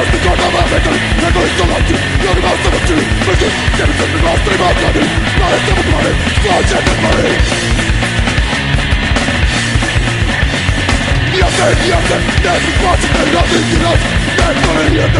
Just because I'm African Never is allowed to Young amounts of a tree Prison Seven seven miles Three miles running Not a seven planet Flash and memory The other The other That's what's in the nothing You know That's not any of